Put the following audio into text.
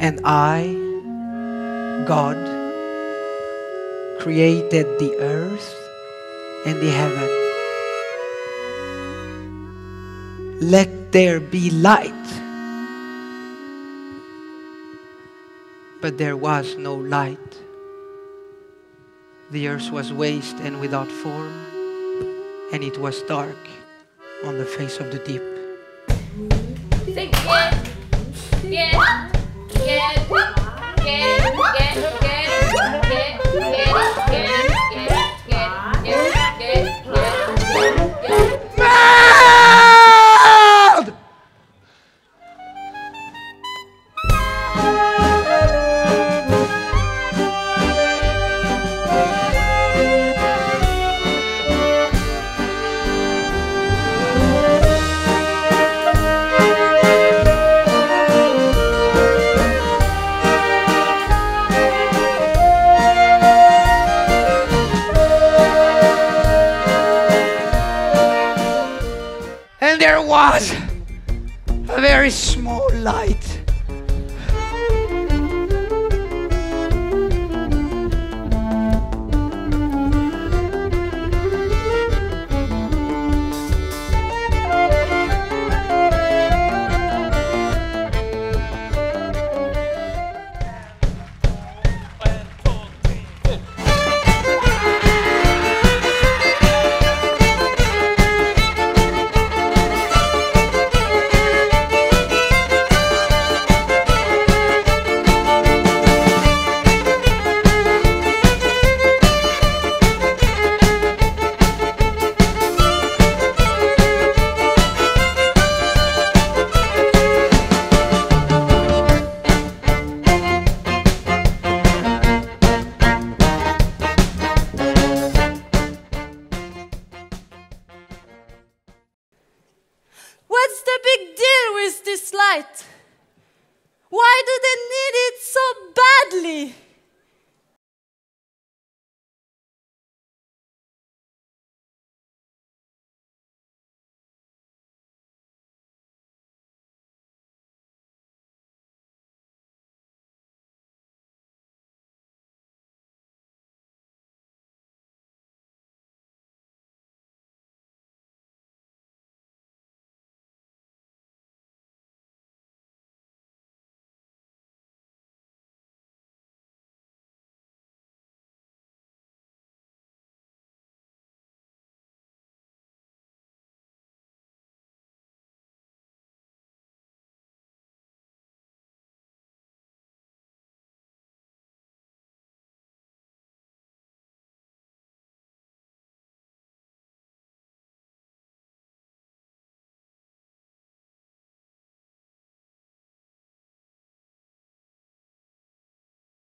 And I, God, created the earth and the heaven. Let there be light. But there was no light. The earth was waste and without form, and it was dark on the face of the deep. Sing get, get, get, get, Okay. Was a very small light. Light?